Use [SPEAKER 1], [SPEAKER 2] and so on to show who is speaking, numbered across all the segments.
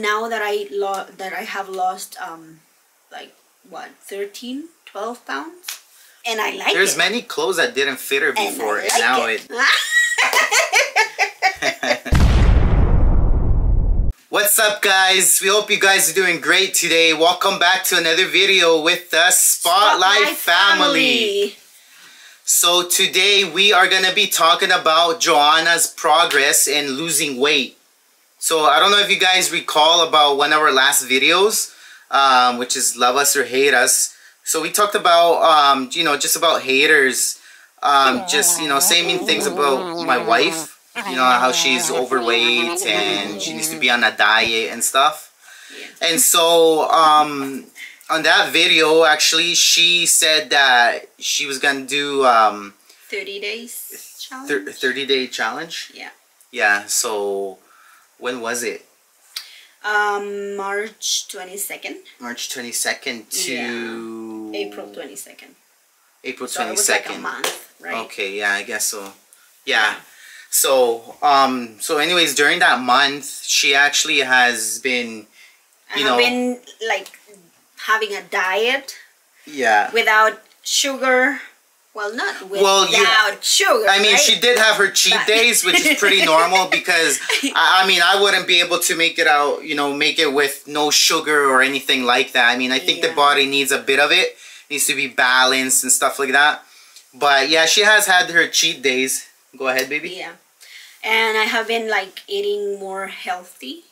[SPEAKER 1] Now that I lo- that I have lost um like what 13, 12 pounds, and I like
[SPEAKER 2] There's
[SPEAKER 1] it.
[SPEAKER 2] many clothes that didn't fit her
[SPEAKER 1] And
[SPEAKER 2] before, and,
[SPEAKER 1] like
[SPEAKER 2] now
[SPEAKER 1] it.
[SPEAKER 2] it. What's up, guys? We hope you guys are doing great today. Welcome back to another video with the SpotLife, family. So today we are gonna be talking about Joanna's progress in losing weight. So I don't know if you guys recall about one of our last videos, um, which is love us or hate us. So we talked about, um, you know, just about haters, um, just you know, saying mean things about my wife. You know how she's overweight and she needs to be on a diet and stuff. And so um, on that video, actually, she said that she was gonna do um,
[SPEAKER 1] 30 days challenge.
[SPEAKER 2] 30 day challenge.
[SPEAKER 1] yeah.
[SPEAKER 2] Yeah. So when was it?
[SPEAKER 1] Um, March 22nd,
[SPEAKER 2] March 22nd to
[SPEAKER 1] April 22nd.
[SPEAKER 2] April
[SPEAKER 1] So it
[SPEAKER 2] 22nd.
[SPEAKER 1] was like a month, right?
[SPEAKER 2] Okay, yeah, I guess so. Yeah. So, um, so anyways, during that month, she actually has been, you
[SPEAKER 1] have
[SPEAKER 2] know-
[SPEAKER 1] been like having a diet
[SPEAKER 2] yeah.
[SPEAKER 1] without sugar. Well, not without
[SPEAKER 2] Well, you-
[SPEAKER 1] sugar.
[SPEAKER 2] I mean,
[SPEAKER 1] right?
[SPEAKER 2] she did have her cheat
[SPEAKER 1] But-
[SPEAKER 2] days, which is pretty normal because I, I mean, I wouldn't be able to make it out, you know, make it with no sugar or anything like that. I mean, I think the body needs a bit of it, needs to be balanced and stuff like that. But yeah, she has had her cheat days. Go ahead, baby.
[SPEAKER 1] Yeah, and I have been like eating more healthy.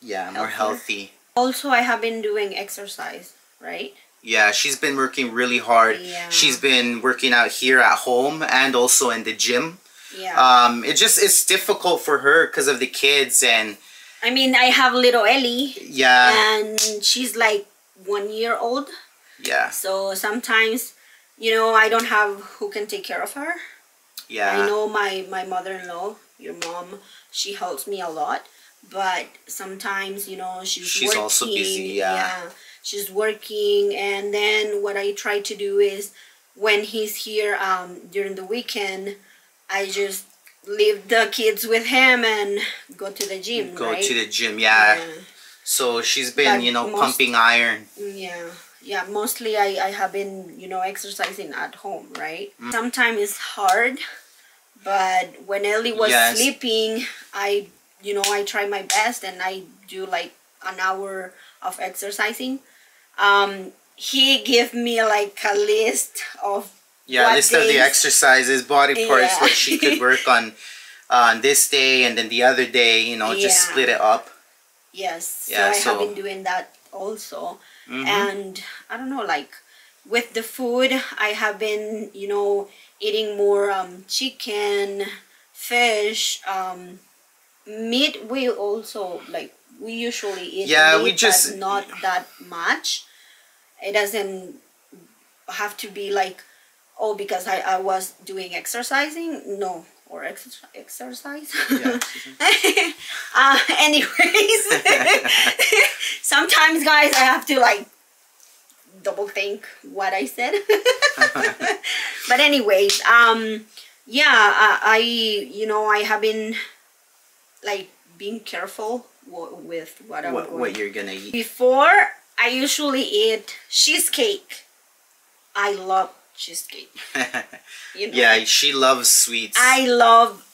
[SPEAKER 2] Yeah, more
[SPEAKER 1] Healthier.
[SPEAKER 2] healthy.
[SPEAKER 1] Also, I have been doing exercise, right?
[SPEAKER 2] Yeah, she's been working really hard.
[SPEAKER 1] Yeah.
[SPEAKER 2] She's been working out here at home and also in the gym.
[SPEAKER 1] Yeah.
[SPEAKER 2] Um, it just it's difficult for her because of the kids and
[SPEAKER 1] I mean, I have little Ellie,
[SPEAKER 2] yeah,
[SPEAKER 1] and she's like one year old.
[SPEAKER 2] yeah,
[SPEAKER 1] So sometimes, you know, I don't have who can take care of her.
[SPEAKER 2] yeah.
[SPEAKER 1] I know my my mother-in-law, your mom, she helps me a lot, but sometimes you know she's
[SPEAKER 2] She's
[SPEAKER 1] working.
[SPEAKER 2] also busy, yeah.
[SPEAKER 1] She's working, and then what I try to do is when he's here um, during the weekend, I just leave the kids with him and go to the gym.
[SPEAKER 2] Go
[SPEAKER 1] right?
[SPEAKER 2] to the gym, yeah. So she's been,
[SPEAKER 1] But
[SPEAKER 2] you know,
[SPEAKER 1] most-
[SPEAKER 2] pumping iron.
[SPEAKER 1] Yeah. Yeah, mostly I, I have been, you know, exercising at home, right?
[SPEAKER 2] Mm.
[SPEAKER 1] Sometimes it's hard, but when Ellie was
[SPEAKER 2] Yes.
[SPEAKER 1] sleeping, I, you know, I try my best and I do like an hour of exercising. Um, he gave me like a list of
[SPEAKER 2] Yeah, list of the exercises, body parts,
[SPEAKER 1] Yeah.
[SPEAKER 2] what she could work on on this day and then the other day, you know, just split it up.
[SPEAKER 1] Yes.
[SPEAKER 2] Yeah,
[SPEAKER 1] so I
[SPEAKER 2] so-
[SPEAKER 1] have been doing that also.
[SPEAKER 2] Mhm.
[SPEAKER 1] And I don't know, like with the food, I have been, you know, eating more um, chicken, fish, um, meat. We also like we usually eat
[SPEAKER 2] Yeah,
[SPEAKER 1] meat,
[SPEAKER 2] we just-
[SPEAKER 1] not that much. It doesn't have to be like, oh, because I, I was doing exercising. No, or exercise. exercise.
[SPEAKER 2] Yeah.
[SPEAKER 1] uh, anyways, sometimes, guys, I have to like double think what I said. but anyways, um, yeah, I, I, you know, I have been like being careful w- with what I'm
[SPEAKER 2] what you're gonna eat.
[SPEAKER 1] Before, I usually eat cheesecake. I love cheesecake. You know?
[SPEAKER 2] yeah, she loves sweets.
[SPEAKER 1] I love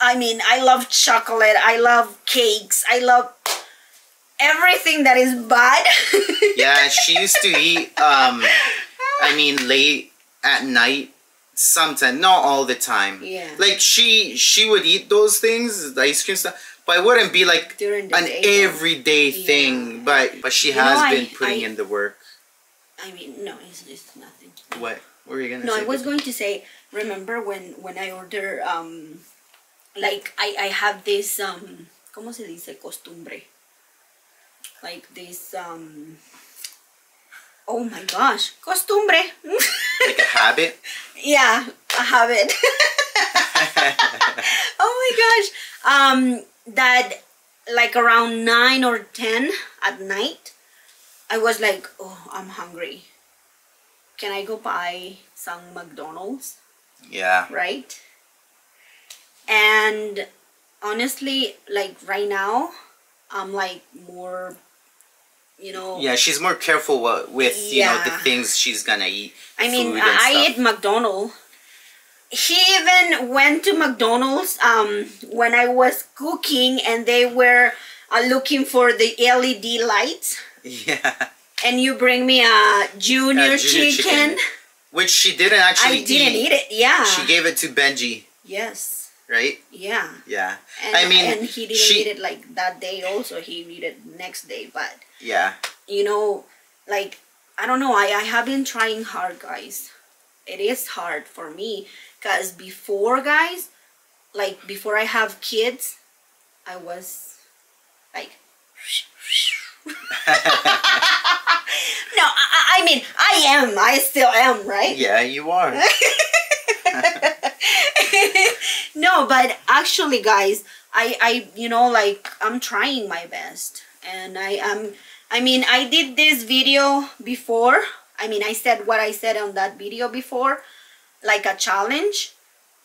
[SPEAKER 1] I mean, I love chocolate. I love cakes. I love everything that is bad.
[SPEAKER 2] yeah, she used to eat um I mean late at night sometimes, not all the time.
[SPEAKER 1] Yeah.
[SPEAKER 2] Like she she would eat those things, the ice cream stuff, but it wouldn't be like an
[SPEAKER 1] day,
[SPEAKER 2] everyday
[SPEAKER 1] Yeah.
[SPEAKER 2] thing. But but she
[SPEAKER 1] You know,
[SPEAKER 2] has
[SPEAKER 1] I-
[SPEAKER 2] been putting
[SPEAKER 1] I-
[SPEAKER 2] in the work.
[SPEAKER 1] I mean, no, it's, it's nothing.
[SPEAKER 2] What? What were you gonna say? No.
[SPEAKER 1] I was going to say, remember when when I order um like I I have this um ¿cómo se dice costumbre? Like this um Oh my gosh, costumbre.
[SPEAKER 2] like a habit.
[SPEAKER 1] yeah, I have it. oh my gosh. Um that like around 9 or 10 at night I was like, "Oh, I'm hungry. Can I go buy some McDonald's?"
[SPEAKER 2] yeah.
[SPEAKER 1] right? And honestly, like right now, I'm like more, you know.
[SPEAKER 2] Yeah, she's more careful with you yeah. know the things she's gonna eat.
[SPEAKER 1] I mean, I eat McDonald's. He even went to McDonald's um, when I was cooking, and they were uh, looking for the LED lights.
[SPEAKER 2] Yeah.
[SPEAKER 1] And you bring me a junior, junior chicken. chicken.
[SPEAKER 2] Which she didn't actually
[SPEAKER 1] I didn't eat. eat it, yeah.
[SPEAKER 2] She gave it to Benji.
[SPEAKER 1] Yes.
[SPEAKER 2] Right?
[SPEAKER 1] Yeah.
[SPEAKER 2] Yeah.
[SPEAKER 1] And, I mean, and he didn't she, eat it like that day also. He eat it next day, but.
[SPEAKER 2] Yeah.
[SPEAKER 1] You know, like, I don't know. I, I have been trying hard, guys. It is hard for me. Because before, guys, like, before I have kids, I was like no, I, I mean, I am. I still am, right?
[SPEAKER 2] Yeah, you are.
[SPEAKER 1] no, but actually, guys, I, I, you know, like, I'm trying my best. And I am, I mean, I did this video before. I mean, I said what I said on that video before, like a challenge.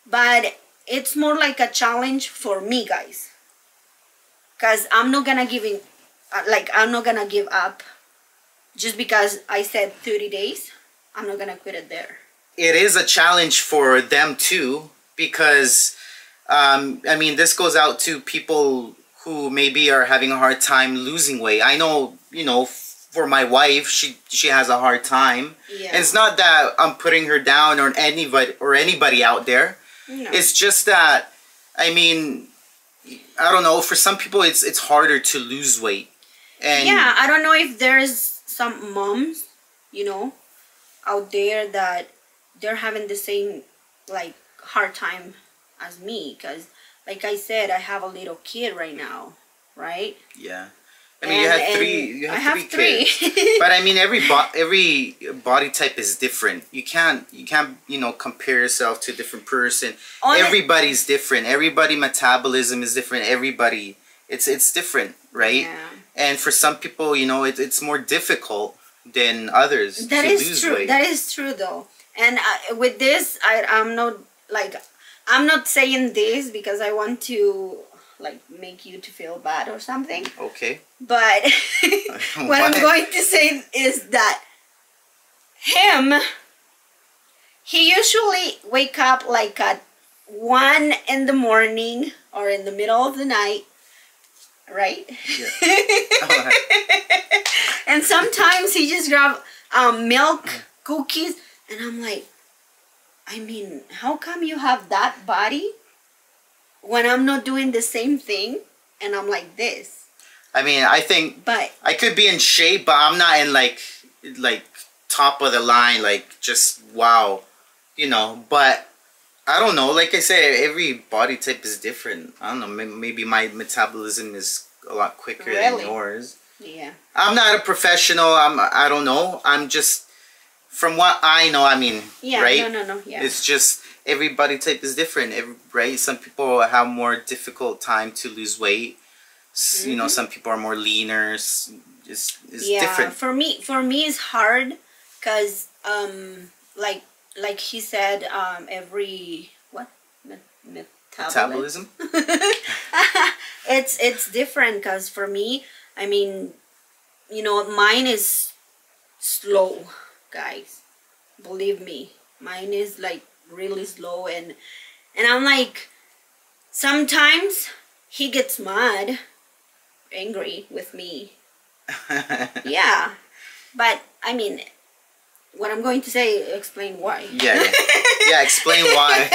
[SPEAKER 1] But it's more like a challenge for me, guys. Because I'm not gonna giving uh, like I'm not gonna give up just because I said 30 days. I'm not gonna quit it there.
[SPEAKER 2] It is a challenge for them too because um, I mean this goes out to people who maybe are having a hard time losing weight. I know you know for my wife she she has a hard time. Yeah. And it's not that I'm putting her down or anybody or anybody out there. No. It's just that I mean I don't know. For some people, it's it's harder to lose weight.
[SPEAKER 1] And yeah, I don't know if there's some moms, you know, out there that they're having the same like hard time as me because like I said, I have a little kid right now, right?
[SPEAKER 2] Yeah. I mean, and, you have three. You have, I have three. kids. but I mean, every bo- every body type is different. You can't you can't you know compare yourself to a different person. On Everybody's it, different. Everybody metabolism is different. Everybody, it's it's different, right? Yeah and for some people you know it, it's more difficult than others
[SPEAKER 1] that is true weight. that is true though and uh, with this I, i'm not like i'm not saying this because i want to like make you to feel bad or something.
[SPEAKER 2] Okay.
[SPEAKER 1] But what i'm going to say is that him he usually wake up like at one in the morning or in the middle of the night right? Yeah. And sometimes he just grab um, milk, cookies, and I'm like, I mean, how come you have that body when I'm not doing the same thing and I'm like this?
[SPEAKER 2] I mean, I think
[SPEAKER 1] but
[SPEAKER 2] I could be in shape, but I'm not in like like top of the line, like just wow, you know. But I don't know. Like I said, every body type is different. I don't know. Maybe my metabolism is a lot quicker really? than yours.
[SPEAKER 1] Yeah.
[SPEAKER 2] I'm not a professional. I'm. I don't know. I'm just from what I know. I mean,
[SPEAKER 1] yeah,
[SPEAKER 2] right?
[SPEAKER 1] No, no, no. Yeah.
[SPEAKER 2] It's just every body type is different. Every, right? Some people have more difficult time to lose weight. Mm-hmm. You know, mm-hmm. some people are more leaner. It's, it's yeah, different.
[SPEAKER 1] For me, for me, it's hard because um, like like he said, um, every what metabolism.
[SPEAKER 2] metabolism.
[SPEAKER 1] it's it's different because for me, I mean, you know, mine is slow, guys. Believe me, mine is like really slow, and and I'm like, sometimes he gets mad, angry with me. yeah, but I mean, what I'm going to say, explain why.
[SPEAKER 2] Yeah, yeah, yeah explain why.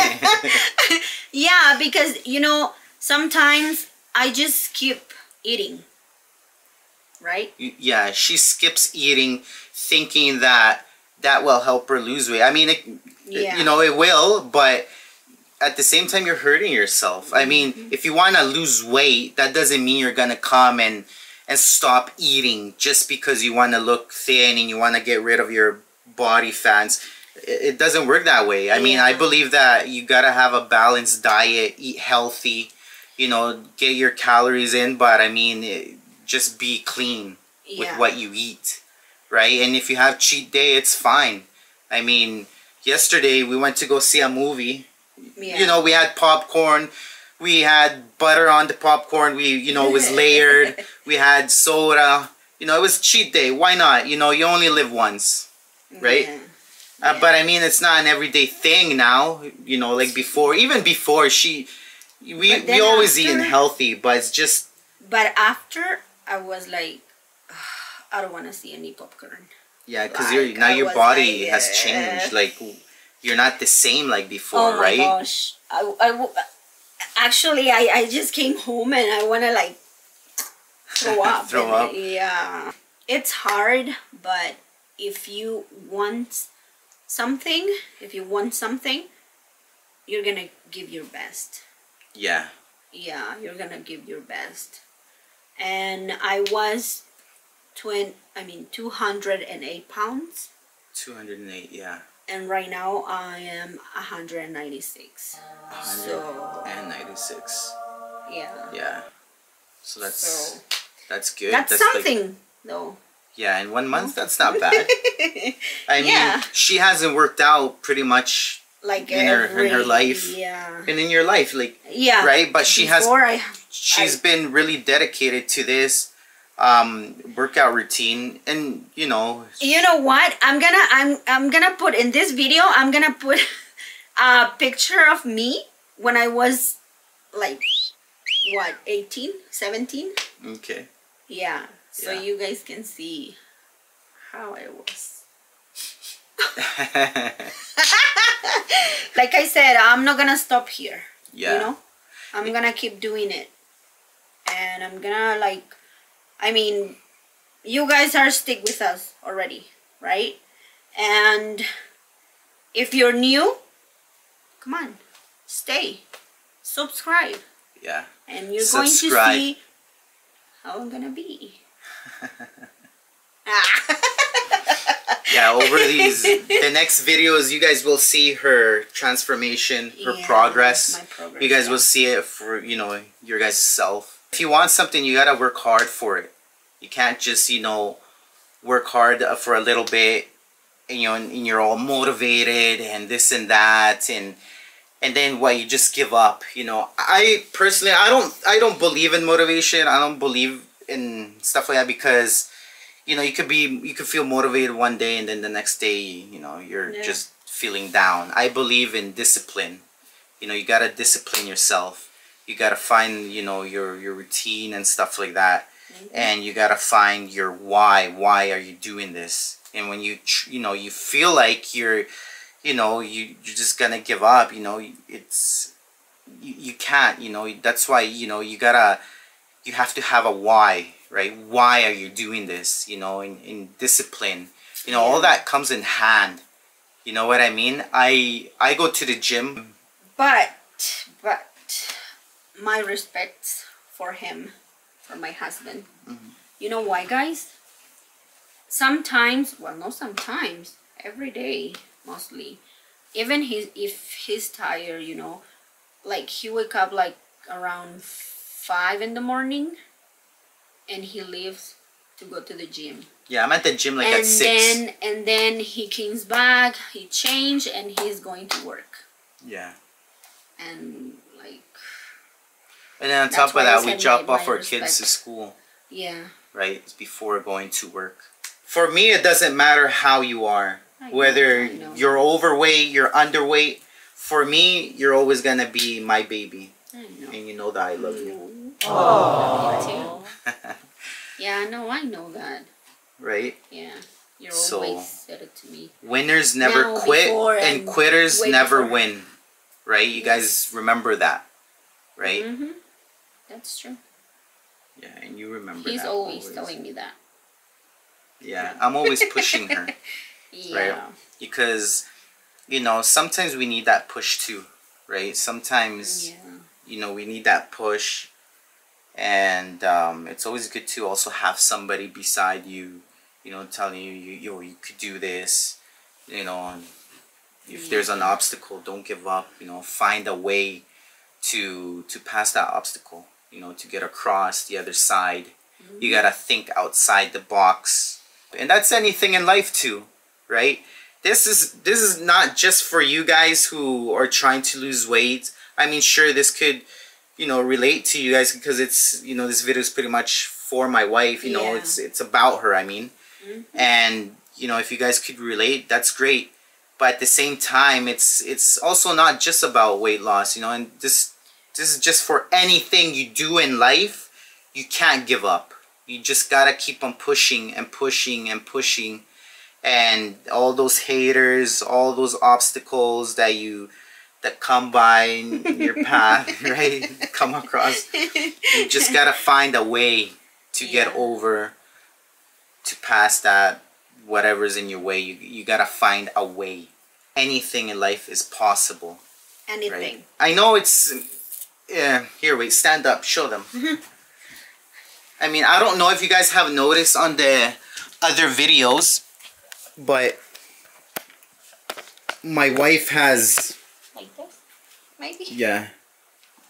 [SPEAKER 1] yeah, because you know sometimes I just skip eating. Right?
[SPEAKER 2] Yeah, she skips eating thinking that that will help her lose weight. I mean, it, yeah. you know, it will, but at the same time, you're hurting yourself. I mean, mm-hmm. if you want to lose weight, that doesn't mean you're going to come and and stop eating just because you want to look thin and you want to get rid of your body fats. It, it doesn't work that way. I yeah. mean, I believe that you got to have a balanced diet, eat healthy, you know, get your calories in, but I mean, it, just be clean yeah. with what you eat, right? And if you have cheat day, it's fine. I mean, yesterday we went to go see a movie. Yeah. You know, we had popcorn. we had butter on the popcorn. We, you know, it was layered. we had soda. You know, it was cheat day. Why not? You know, you only live once, right? Yeah. Uh, but I mean, it's not an everyday thing now. You know, like before, even before she, we we always after, eating healthy, but it's just.
[SPEAKER 1] But after I was like, I don't want to see any popcorn.
[SPEAKER 2] Yeah, because like, you're now your body like, has changed. Like you're not the same like before,
[SPEAKER 1] oh
[SPEAKER 2] right?
[SPEAKER 1] Oh my gosh! I, I actually I I just came home and I want to like throw up. throw up. Yeah, it's hard, but if you want something, if you want something, you're gonna give your best.
[SPEAKER 2] Yeah.
[SPEAKER 1] Yeah, you're gonna give your best. And I was twin I mean 208 pounds.
[SPEAKER 2] 208, yeah.
[SPEAKER 1] And right now I am 196.
[SPEAKER 2] 196.
[SPEAKER 1] yeah.
[SPEAKER 2] Yeah. So that's so, that's good.
[SPEAKER 1] That's, that's something like, though.
[SPEAKER 2] Yeah, in one month that's not bad. I mean, she hasn't worked out pretty much
[SPEAKER 1] like
[SPEAKER 2] in
[SPEAKER 1] every,
[SPEAKER 2] her in her life.
[SPEAKER 1] Yeah.
[SPEAKER 2] And in your life, like
[SPEAKER 1] yeah,
[SPEAKER 2] right. But she Before has. I, she's I, been really dedicated to this um workout routine and you know.
[SPEAKER 1] You know what? I'm gonna i'm i'm gonna put in this video i'm gonna put a picture of me when i was like what 18 17
[SPEAKER 2] okay.
[SPEAKER 1] Yeah. So yeah. you guys can see how i was. Like i said i'm not gonna stop here yeah. you know? I'm gonna keep doing it. And i'm gonna like I mean, you guys are stick with us already, right? And if you're new, come on, stay, subscribe.
[SPEAKER 2] Yeah.
[SPEAKER 1] And you're subscribe. going to see how I'm gonna be. Ah.
[SPEAKER 2] yeah, over these the next videos, you guys will see her transformation, her yeah, progress. progress. You guys yeah. will see it for you know your guys' self. If you want something, you gotta work hard for it. You can't just, you know, work hard for a little bit and, you know, and you're all motivated and this and that and and then what you just give up you know? I personally i don't i don't believe in motivation. I don't believe in stuff like that because you know you could be you could feel motivated one day and then the next day you know you're yeah. just feeling down. I believe in discipline. You know you got to discipline yourself. You got to find you know your your routine and stuff like that. And you got to find your why. Why are you doing this? And when you you know you feel like you're you know you you're just gonna give up you know it's you, you can't you know that's why you know you gotta you have to have a why right? Why are you doing this you know in, in discipline? You know all that comes in hand. You know what i mean? I i go to the gym.
[SPEAKER 1] But but my respects for him, for my husband. Mm -hmm. You know why, guys? Sometimes, well, not sometimes, every day, mostly. Even his, if he's tired, you know, like he wake up like around five in the morning, and he leaves to go to the gym.
[SPEAKER 2] Yeah, I'm at the gym like
[SPEAKER 1] and
[SPEAKER 2] at six.
[SPEAKER 1] Then, and then he comes back, he change, and he's going to work.
[SPEAKER 2] Yeah.
[SPEAKER 1] And
[SPEAKER 2] and then on top of that, we drop off our respect. kids to school.
[SPEAKER 1] Yeah.
[SPEAKER 2] Right? Before going to work. For me, it doesn't matter how you are. Whether you're overweight, you're underweight. For me, you're always going to be my baby. And you know that I love you.
[SPEAKER 1] Oh. yeah, no, I know that.
[SPEAKER 2] Right?
[SPEAKER 1] Yeah. You so, always said it to me.
[SPEAKER 2] Winners never now, quit and, and quitters never win. Right? You yes. guys remember that. Right?
[SPEAKER 1] Mm -hmm. That's true.
[SPEAKER 2] Yeah, and you remember
[SPEAKER 1] He's always, always, telling me that.
[SPEAKER 2] Yeah, I'm always pushing her. yeah. Right? Because, you know, sometimes we need that push too, right? Sometimes, yeah. you know, we need that push. And um, it's always good to also have somebody beside you, you know, telling you, you, yo, you could do this, you know, if yeah. there's an obstacle, don't give up, you know, find a way to to pass that obstacle you know, to get across the other side. Mm-hmm. You gotta think outside the box. And that's anything in life too, right? This is this is not just for you guys who are trying to lose weight. I mean, sure, this could you know, relate to you guys because it's, you know, this video is pretty much for my wife, you know, it's it's about her, I mean.
[SPEAKER 1] Mhm.
[SPEAKER 2] And, you know, if you guys could relate, that's great. But at the same time, it's it's also not just about weight loss, you know, and this this is just for anything you do in life, you can't give up. You just got to keep on pushing and pushing and pushing and all those haters, all those obstacles that you that come by in your path, right? come across. You just gotta find a way to get over, to pass that whatever's in your way. You you gotta find a way. Anything in life is possible,
[SPEAKER 1] Anything.
[SPEAKER 2] right? I know it's. Yeah, here, wait, stand up, show them. I mean, I don't know if you guys have noticed on the other videos, but my wife has
[SPEAKER 1] Like this? Maybe.
[SPEAKER 2] yeah.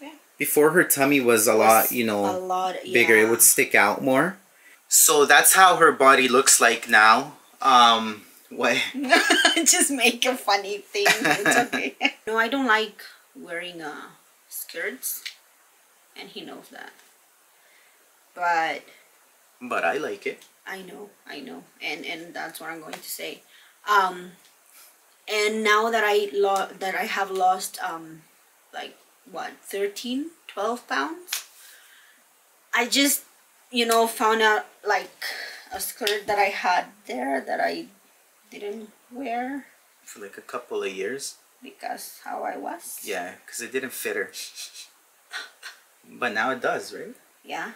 [SPEAKER 1] Yeah.
[SPEAKER 2] Before her tummy was a lot, you know,
[SPEAKER 1] a lot
[SPEAKER 2] bigger. It would stick out more. So that's how her body looks like now. Um, what?
[SPEAKER 1] just make a funny thing. It's okay. no, I don't like wearing uh, skirts, and he knows that. But
[SPEAKER 2] But I like it.
[SPEAKER 1] I know, I know, and and that's what I'm going to say. Um, and now that I lo- that I have lost um, like what 13, 12 pounds, I just you know found out like a skirt that I had there that I didn't wear
[SPEAKER 2] For like a couple of years.
[SPEAKER 1] Because how I was.
[SPEAKER 2] Yeah, because it didn't fit her. But now it does, right?
[SPEAKER 1] Yeah.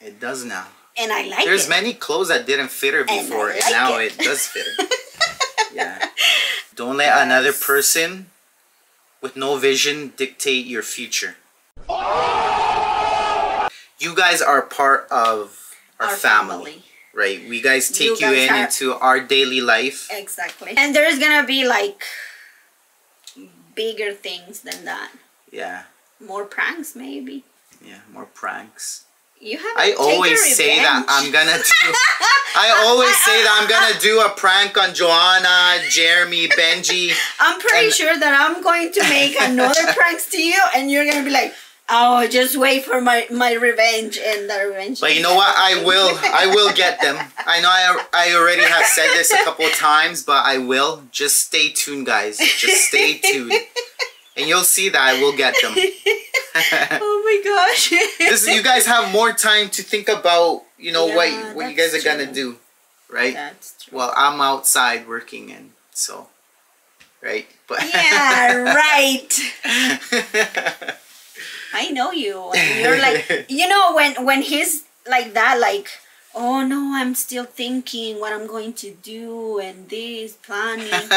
[SPEAKER 2] It does now.
[SPEAKER 1] And I like
[SPEAKER 2] There's
[SPEAKER 1] it.
[SPEAKER 2] many clothes that didn't fit her
[SPEAKER 1] And
[SPEAKER 2] before, and,
[SPEAKER 1] like
[SPEAKER 2] now
[SPEAKER 1] it.
[SPEAKER 2] it. does fit her. yeah. Don't let another person with no vision dictate your future. You guys are part of our,
[SPEAKER 1] Our
[SPEAKER 2] family,
[SPEAKER 1] family.
[SPEAKER 2] right? We guys take you,
[SPEAKER 1] You guys
[SPEAKER 2] in into our daily life.
[SPEAKER 1] Exactly. And there's gonna be like bigger things than that.
[SPEAKER 2] Yeah,
[SPEAKER 1] More pranks, maybe.
[SPEAKER 2] yeah, more pranks.
[SPEAKER 1] You have.
[SPEAKER 2] I always say that I'm gonna do. I always say that I'm gonna do a prank on Joanna, Jeremy, Benji.
[SPEAKER 1] I'm pretty sure that I'm going to make another pranks to you, and you're gonna be like, "Oh, just wait for my my revenge," and the revenge.
[SPEAKER 2] But you know what? I will. I will get them. I know I, I already have said this a couple of times, but I will. Just stay tuned, guys. Just stay tuned, and you'll see that I will get them.
[SPEAKER 1] oh my gosh.
[SPEAKER 2] this you guys have more time to think about. You know
[SPEAKER 1] Yeah,
[SPEAKER 2] what what you guys are gonna do, right?
[SPEAKER 1] That's true.
[SPEAKER 2] Well, I'm outside working, and so, right? But
[SPEAKER 1] yeah, right. I know you. And you're like, you know, when when he's like that, like, oh no, I'm still thinking what I'm going to do and this planning,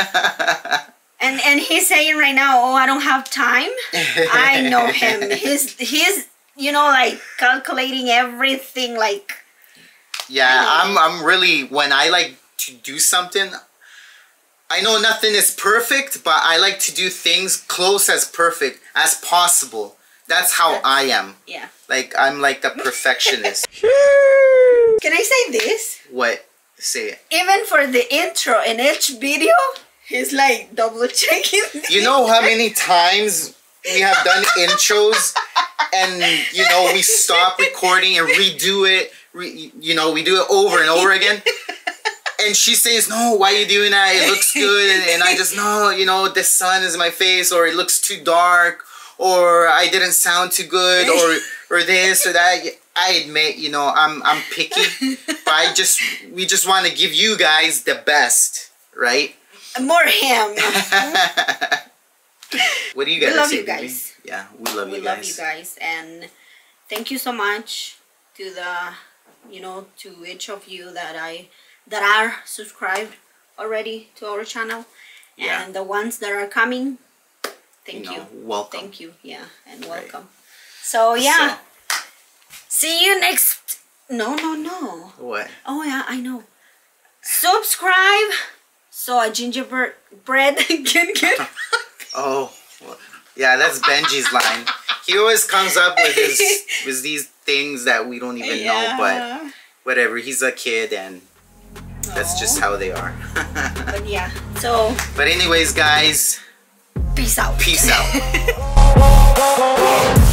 [SPEAKER 1] and and he's saying right now, oh, I don't have time. I know him. He's he's you know like calculating everything like
[SPEAKER 2] Yeah, I'm I'm really when I like to do something I know nothing is perfect, but I like to do things close as perfect as possible. That's how I am.
[SPEAKER 1] yeah.
[SPEAKER 2] Like I'm like a perfectionist.
[SPEAKER 1] Can I say this?
[SPEAKER 2] what? Say it.
[SPEAKER 1] Even for the intro in each video, he's like double checking.
[SPEAKER 2] You know how many times we have done intros and you know we stop recording and redo it, re, you know, we do it over and over again. And she says, "No, why are you doing that? It looks good." And, and I just, "No, you know, the sun is in my face or it looks too dark or I didn't sound too good or or this or that." I admit, you know, I'm I'm picky, but I just we just want to give you guys the best, right?
[SPEAKER 1] More him.
[SPEAKER 2] what do you
[SPEAKER 1] We
[SPEAKER 2] guys
[SPEAKER 1] love
[SPEAKER 2] say,
[SPEAKER 1] you
[SPEAKER 2] baby?
[SPEAKER 1] guys.
[SPEAKER 2] Yeah, we love
[SPEAKER 1] we
[SPEAKER 2] you
[SPEAKER 1] love
[SPEAKER 2] guys.
[SPEAKER 1] you guys and thank you so much to the you know to each of you that i that are subscribed already to our channel
[SPEAKER 2] Yeah.
[SPEAKER 1] and the ones that are coming thank
[SPEAKER 2] you
[SPEAKER 1] you,
[SPEAKER 2] know, welcome.
[SPEAKER 1] thank you yeah and
[SPEAKER 2] Right.
[SPEAKER 1] welcome so yeah
[SPEAKER 2] So,
[SPEAKER 1] see you next no no no
[SPEAKER 2] what?
[SPEAKER 1] oh yeah i know subscribe so a gingerbread bread can get
[SPEAKER 2] Oh, well, yeah, that's Benji's line. He always comes up with his with these things that we don't even know, but whatever. He's a kid, and that's just how they are.
[SPEAKER 1] but yeah so
[SPEAKER 2] but anyways, guys,
[SPEAKER 1] peace out
[SPEAKER 2] peace out.